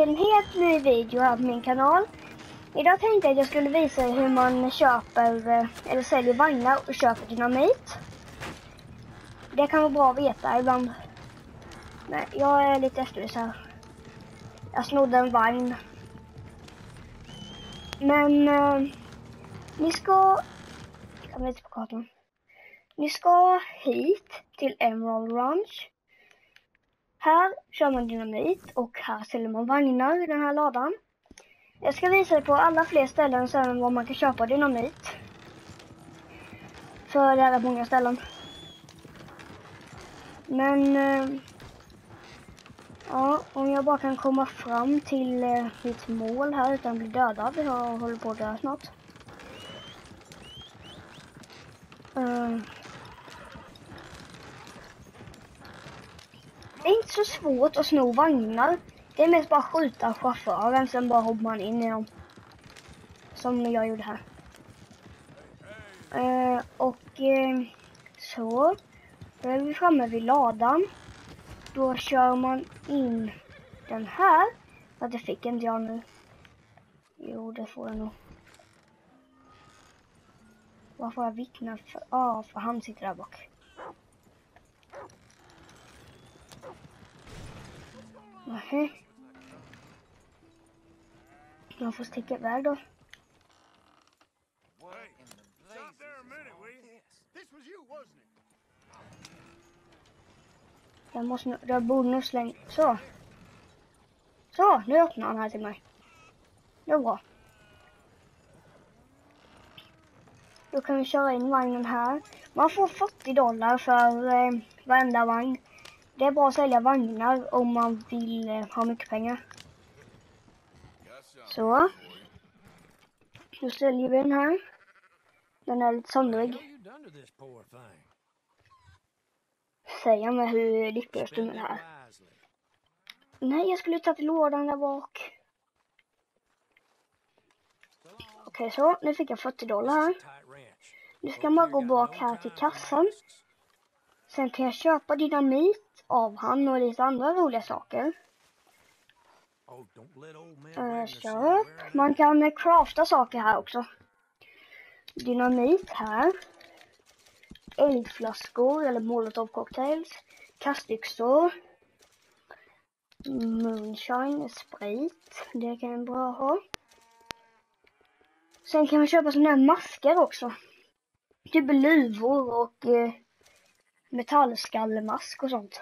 till en helt ny video här på min kanal. Idag tänkte jag att jag skulle visa er hur man köper eh, eller säljer vagnar och köper dynamit. Det kan vara bra att veta ibland. Men jag är lite efterlyst här. Jag snodde en vagn. Men eh, ni ska... Jag vet på kartan. Ni ska hit till Emerald Ranch. Här kör man dynamit och här säljer man vagnar i den här ladan. Jag ska visa er på alla fler ställen sen var man kan köpa dynamit. För det är många ställen. Men... Eh, ja, om jag bara kan komma fram till eh, mitt mål här utan att bli dödad. Jag håller på att dö snart. Uh, Det är inte så svårt att sno vagnar. Det är mest bara att skjuta chauffören, sen bara hoppar man in i dem. Som jag gjorde här. Eh, och eh, så. Då är vi framme vid ladan. Då kör man in den här. Ja, det fick inte jag nu. Jo, det får jag nog. Varför har jag vittna för? Ja, ah, för han sitter där bak. Nej. Jag får sticka iväg då. Jag måste jag borde nog slänga, så. Så, nu öppnar han här till mig. Det är bra. Då kan vi köra in vagnen här. Man får 40 dollar för eh, varenda vagn. Det är bra att sälja vagnar om man vill eh, ha mycket pengar. Så. Nu säljer vi den här. Den är lite söndrig. Säg med hur lyckligast jag är här. Nej, jag skulle ta till lådan där bak. Okej, okay, så. Nu fick jag 40 dollar här. Nu ska man gå bak här till kassan. Sen kan jag köpa dynamit av han och lite andra roliga saker. Uh, köp. Man kan crafta saker här också. Dynamit här. Eldflaskor eller molotov cocktails. Kastyxor. Moonshine, sprit. Det kan man bra ha. Sen kan man köpa sådana här masker också. Typ luvor och eh, metallskallemask och sånt.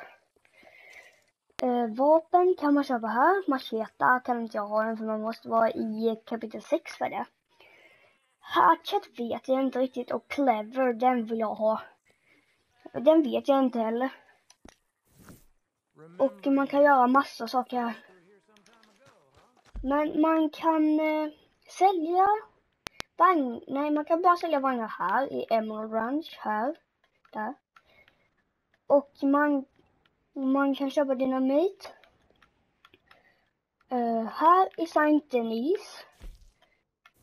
Eh, vapen kan man köpa här. Macheta kan inte jag ha den för man måste vara i kapitel 6 för det. Hatchet vet jag inte riktigt och Clever den vill jag ha. Den vet jag inte heller. Och man kan göra massa saker här. Men man kan eh, sälja vagn... Nej, man kan bara sälja vagnar här i Emerald Ranch. Här. Där. Och man man kan köpa dynamit. Uh, här i Saint Denis.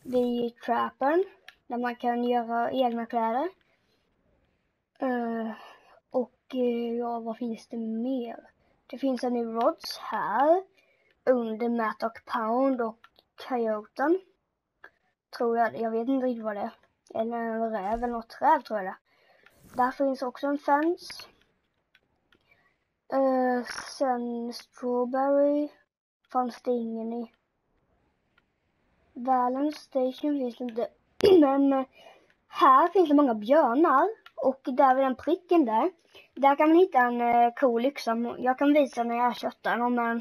Vid trappen. Där man kan göra egna kläder. Uh, eh, och uh, ja, vad finns det mer? Det finns en i Rods här. Under Mattock Pound och Coyoten. Tror jag. Jag vet inte riktigt vad det är. Eller en räv eller något räv tror jag det Där finns också en fens. Sen Strawberry fanns det ingen i. Valence Station finns det inte. Men eh, här finns det många björnar. Och där vid den pricken där. Där kan man hitta en uh, cool yxa. Jag kan visa när jag köttar om men.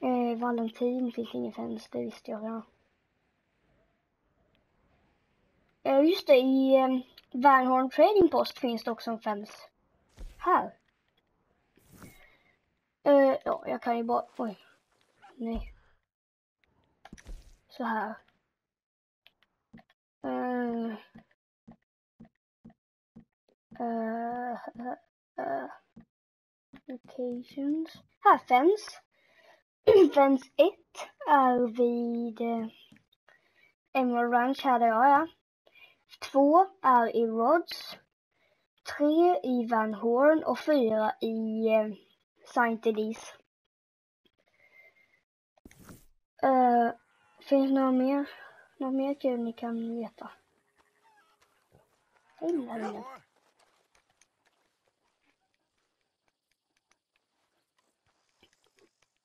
eh Valentin finns ingen fönster, det visste jag redan. Eh, just det, i eh, Vanhorn Trading Post finns det också en fens. Här jag kan ju bara... Oj. Nej. Så här. Uh, uh, uh, locations. Här, fens. fens 1 är vid uh, Emerald Ranch, här där jag är. 2 är i Rods. 3 i Van Horn och 4 i uh, Saint Elise. Uh, finns det något mer, något mer kul ni kan veta? Hej,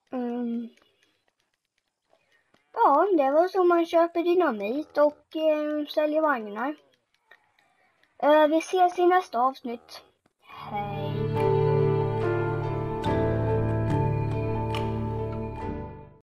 Um, ja, det var så man köper dynamit och eh, säljer vagnar. Uh, vi ses i nästa avsnitt. Hej.